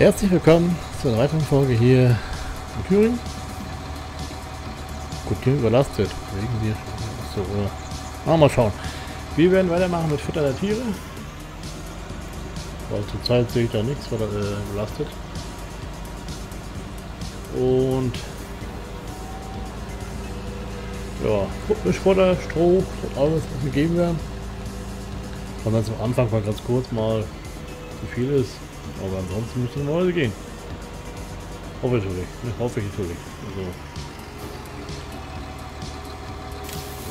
Herzlich willkommen zu einer weiteren Folge hier in Thüringen. Gut, hier überlastet. Wegen wir. So, oder? Ah, mal schauen. Wir werden weitermachen mit Futter der Tiere. Weil zurzeit sehe ich da nichts, weil äh, belastet. Und ja, Mischfutter, Stroh, alles, was gegeben werden. Kann dann zum Anfang mal ganz kurz mal zu viel ist. Aber ansonsten müsste es normalerweise gehen. Hoffe ich natürlich. Hoffe ich natürlich. Also,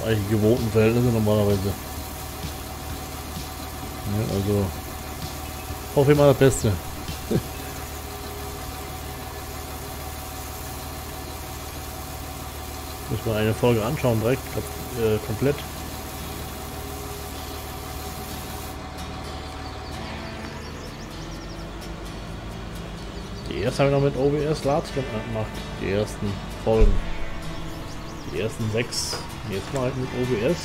eigentlich gewohnten Verhältnisse normalerweise. Ne? Also hoffe ich mal das Beste. Müssen wir eine Folge anschauen direkt äh, komplett. Die erste habe ich noch mit OBS Large gemacht. Die ersten Folgen. Die ersten sechs. Jetzt mal halt mit OBS.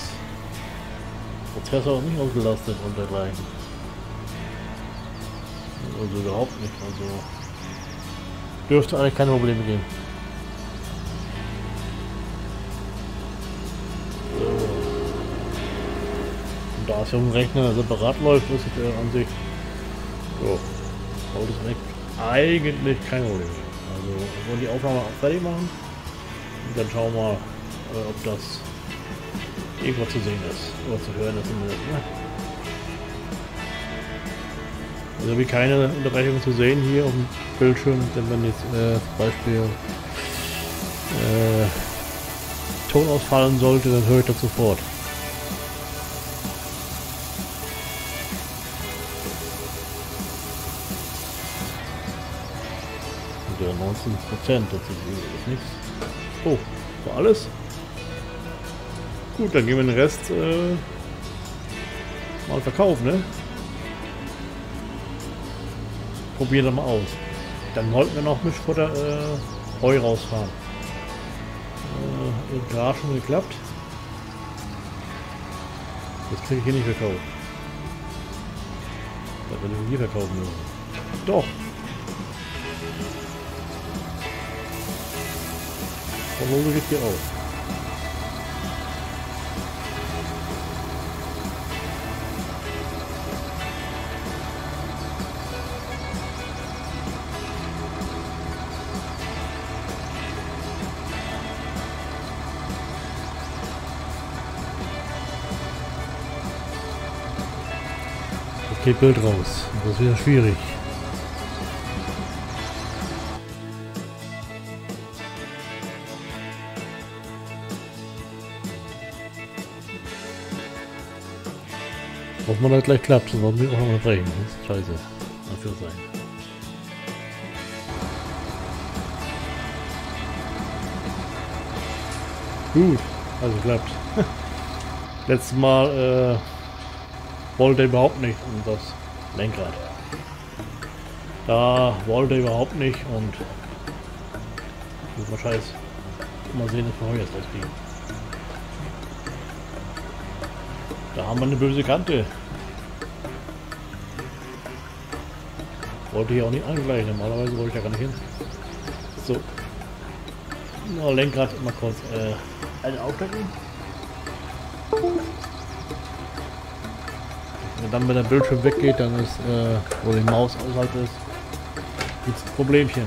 Prozessor nicht ausgelastet und dergleichen. Also überhaupt nicht. Also dürfte eigentlich keine Probleme geben. Und da es ja ein Rechner separat läuft, ist es ja an sich. So. Sollte eigentlich kein Problem. Also wir wollen die Aufnahme auch fertig machen und dann schauen wir, äh, ob das irgendwas zu sehen ist oder zu hören ist. Ne? Also wie keine Unterbrechung zu sehen hier auf dem Bildschirm, wenn jetzt äh, zum Beispiel äh, Ton ausfallen sollte, dann höre ich das sofort. Ja, 19 Prozent, das ist nichts. Oh, war alles? Gut, dann gehen wir den Rest äh, mal verkaufen, ne? Probieren wir mal aus. Dann wollten wir noch Mischfutter äh, Heu rausfahren. Äh, gerade schon geklappt. Das kriege ich hier nicht verkauft. Da will ich hier verkaufen. Doch, Prognose geht hier auf. Okay, Bild raus. Das ist wieder schwierig. Hoffen wir, dass gleich klappt, sonst werden wir auch noch brechen. Das scheiße. Dafür sein. Gut, also klappt. Letztes Mal äh, wollte er überhaupt nicht und das Lenkrad. Da wollte er überhaupt nicht und mal scheiß. Mal sehen, dass wir jetzt auskriegen. Da haben wir eine böse Kante. Wollte ich auch nicht angleichen. Normalerweise wollte ich ja gar nicht hin. So. Na, Lenkrad mal kurz. Äh, eine aufdecken. Wenn dann, wenn der Bildschirm weggeht, dann ist, äh, wo die Maus außerhalb ist, gibt es ein Problemchen.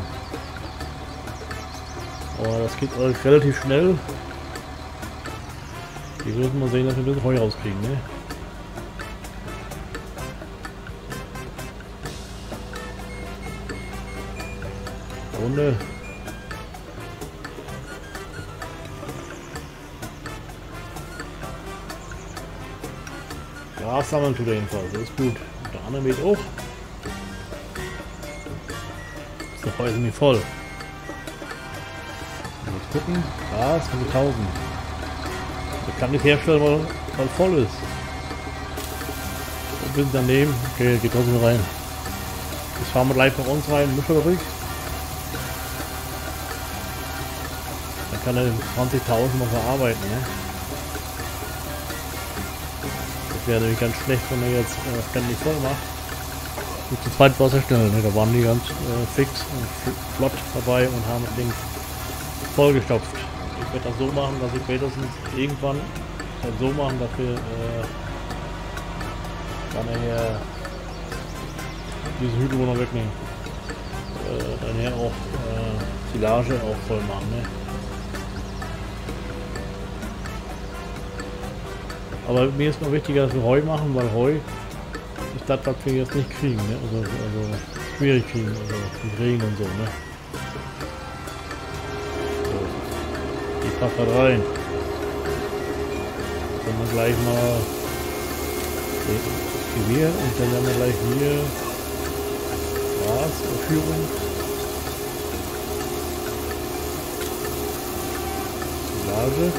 Aber das geht relativ schnell. Wir müssen mal sehen, dass wir ein bisschen Heu rauskriegen, ne? Runde. Gras sammeln tut er jedenfalls, das ist gut. Der andere Meter auch. Ist der Heu ziemlich voll. Mal gucken. Gras mit 1000. Kann nicht herstellen, weil, weil voll ist. Ein bisschen daneben. Okay, geht trotzdem rein. Jetzt fahren wir gleich bei uns rein, Mischfabrik. Dann kann er 20.000 mal verarbeiten, ne? Das wäre nämlich ganz schlecht, wenn er jetzt äh, ständig voll macht. Und zu zweit war es schnell, ne? da waren die ganz äh, fix und flott dabei und haben das Ding vollgestopft. Ich werde das so machen, dass ich spätestens irgendwann das so machen, dass wir äh, dann nachher diesen Hydro noch wegnehmen. Äh, dann nachher auch äh, Silage auch voll machen. Ne? Aber mir ist noch wichtiger, dass wir Heu machen, weil Heu ist das, was wir jetzt nicht kriegen. Ne? Also, also schwierig kriegen, also mit Regen und so. Ne? Rein. Dann wir gleich mal Gewehr und dann haben wir gleich hier Grasaufführung. Silage.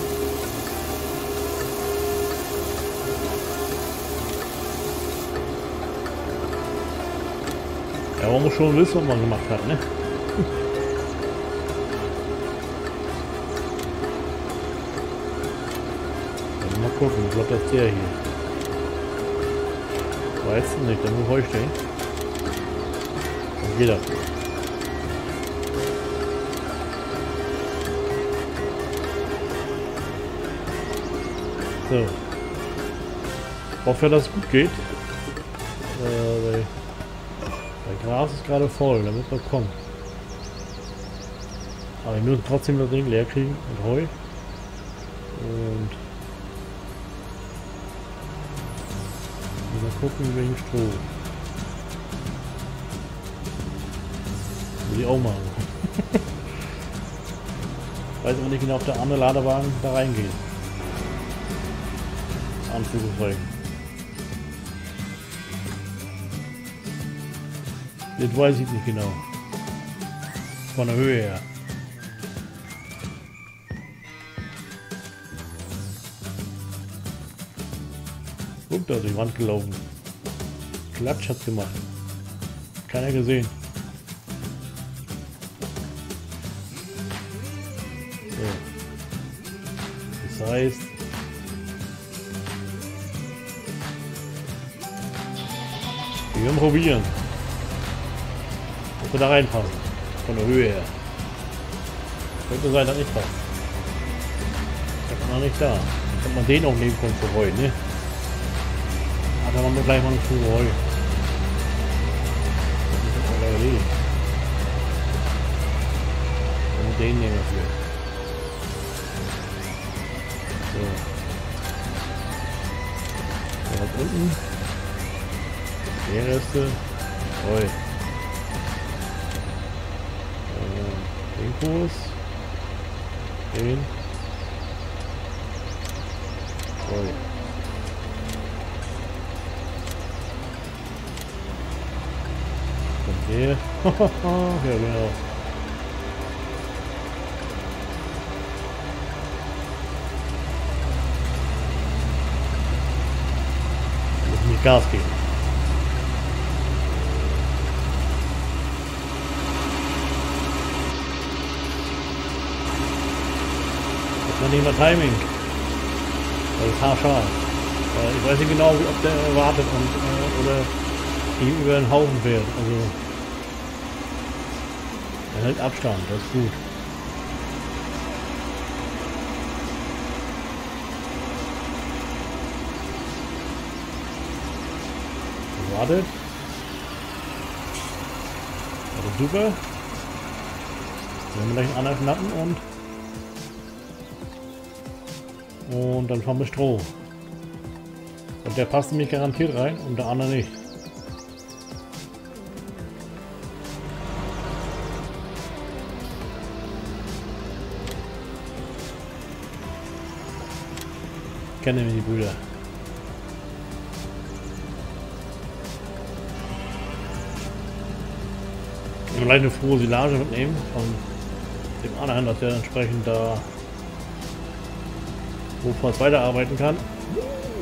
Ja, man muss schon wissen, was man gemacht hat, ne? Gucken, ich glaube, das ist der hier. Weizen nicht, der muss Heu stehen. Dann geht das. So. Ich hoffe, dass es gut geht. Äh, Gras ist gerade voll, da wird noch kommen. Aber wir müssen trotzdem das Ding leer kriegen mit Heu. Mal gucken wegen Stroh. Will ich auch machen. Weiß aber nicht genau, ob der andere Ladewagen da reingeht. Anführungszeichen. Das weiß ich nicht genau. Von der Höhe her. Guck da, die Wand gelaufen. Klatsch hat's gemacht. Keiner gesehen. So. Das heißt, wir werden probieren. Ob wir da reinpassen. Von der Höhe her. Könnte sein, dass nicht passt. Bin noch nicht da. Kann man den auch nehmen können für Heu, ne? Aber man muss gleich mal nicht für Heu. Das ist auch erledigt. Und den nehmen wir für. So. Da unten. Der Reste. Heu. Kurs. Den. Voll. Hier. ja, genau. Muss nicht Gas geben. Dann nehmen wir Timing. Das ist haarscharf. Äh, ich weiß nicht genau, ob der wartet und, äh, oder ihm über den Haufen fährt. Also er hält Abstand, das ist gut. Wartet. Ist super. Dann haben wir gleich einen anderen Schnappen und und dann fahren wir Stroh. Und der passt nämlich garantiert rein und der andere nicht. Ich kenne die Brüder. Ich gleich eine frohe Silage mitnehmen von dem anderen, dass der entsprechend da es weiterarbeiten kann.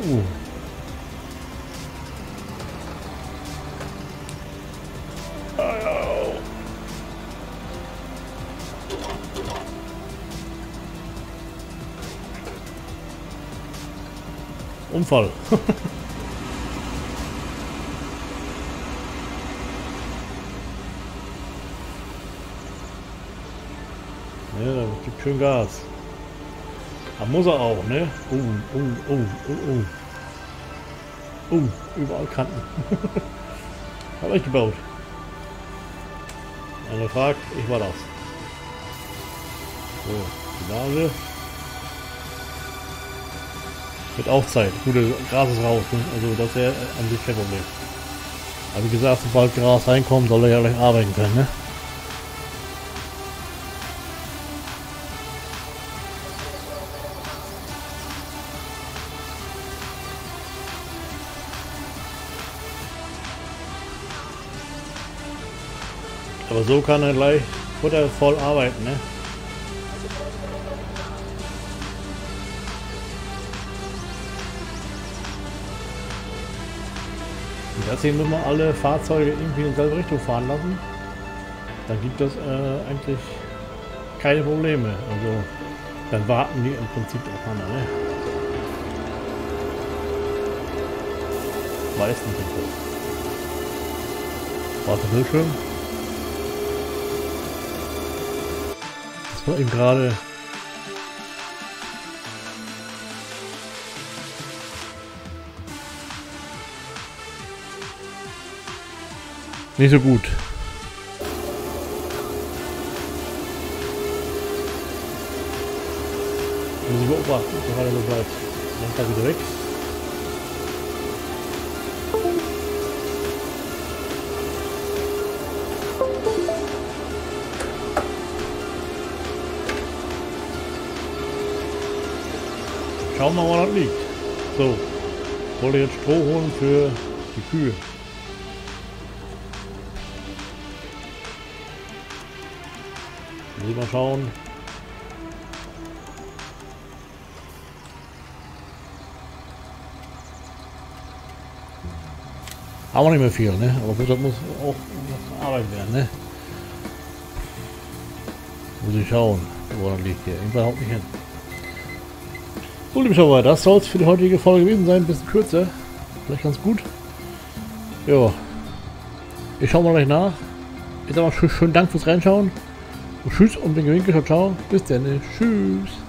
Uh. Unfall. ja, da gibt schön Gas. Da muss er auch, ne? Oh, oh, oh, oh, oh. Oh, überall Kanten. Hab ich gebaut. Einer fragt, ich war das. So, die Nase. Mit Aufzeit. Gute Gras ist raus, ne? Also das wäre an sich kein Problem. Aber wie gesagt, sobald Gras reinkommt, soll er ja gleich arbeiten können, ne? Aber so kann er gleich futtervoll arbeiten, ne? Deswegen wir alle Fahrzeuge irgendwie in dieselbe Richtung fahren lassen. Dann gibt es äh, eigentlich keine Probleme. Also dann warten die im Prinzip aufeinander, ne? Meistens nicht. Warte, Bildschirm. Das war eben gerade. Nicht so gut. Muss ich beobachten, gerade so bleibt. Lenkt er wieder weg. Schauen wir mal, wo das liegt. So. Wollte jetzt Stroh holen für die Kühe. Muss ich mal schauen. Haben wir nicht mehr viel, ne? Aber gut, das muss auch noch Arbeit werden, ne? Muss ich schauen, wo das liegt hier. Irgendwann haut nicht hin. So, liebe Schauer, das soll es für die heutige Folge gewesen sein. Ein bisschen kürzer. Vielleicht ganz gut. Ja. Ich schaue mal gleich nach. Ich sage mal schönen Dank fürs Reinschauen. Tschüss und bin gewinkt. Ciao, ciao. Bis dann. Tschüss.